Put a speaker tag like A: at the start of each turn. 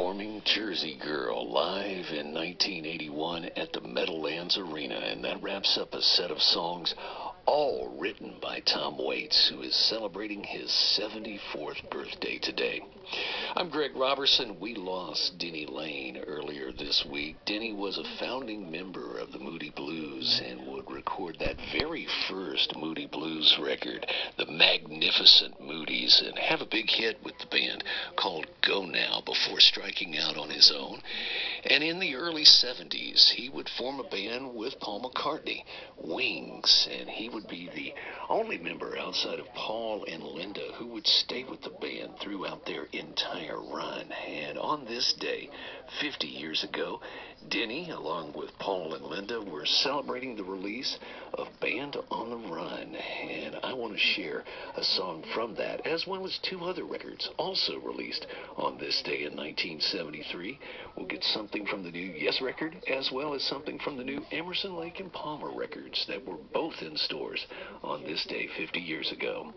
A: performing Jersey Girl live in 1981 at the Meadowlands Arena, and that wraps up a set of songs all written by Tom Waits, who is celebrating his 74th birthday today. I'm Greg Roberson. We lost Denny Laine earlier this week. Denny was a founding member of the Moody Blues and would record that very first Moody Blues record, the magnificent Moodies, and have a big hit with band called Go Now before striking out on his own. And in the early 70s, he would form a band with Paul McCartney, Wings, and he would be the only member outside of Paul and Linda who would stay with the band throughout their entire run. And on this day, 50 years ago, Denny, along with Paul and Linda, were celebrating the release of Band on the want to share a song from that, as well as two other records also released on this day in 1973. We'll get something from the new Yes record, as well as something from the new Emerson, Lake and Palmer records that were both in stores on this day 50 years ago.